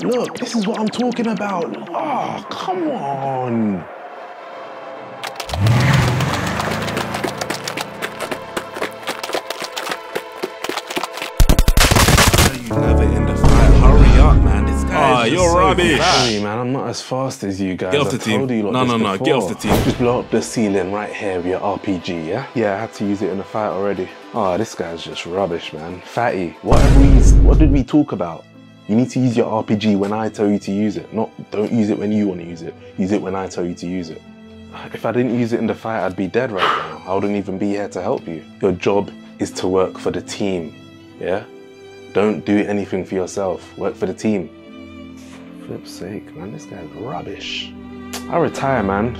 Look, this is what I'm talking about. Oh, come on. You have it in the fight. Hurry up, man. Ah, this guy is just you're so rubbish. fat. Sorry, man, I'm not as fast as you guys. Get off the I've team. told you lot No, no, no, get off the team. Just blow up the ceiling right here with your RPG, yeah? Yeah, I had to use it in the fight already. Oh, this guy's just rubbish, man. Fatty, what have we, what did we talk about? You need to use your RPG when I tell you to use it. Not, don't use it when you want to use it. Use it when I tell you to use it. If I didn't use it in the fight, I'd be dead right now. I wouldn't even be here to help you. Your job is to work for the team, yeah? Don't do anything for yourself. Work for the team. Flip's sake, man, this guy's rubbish. I retire, man.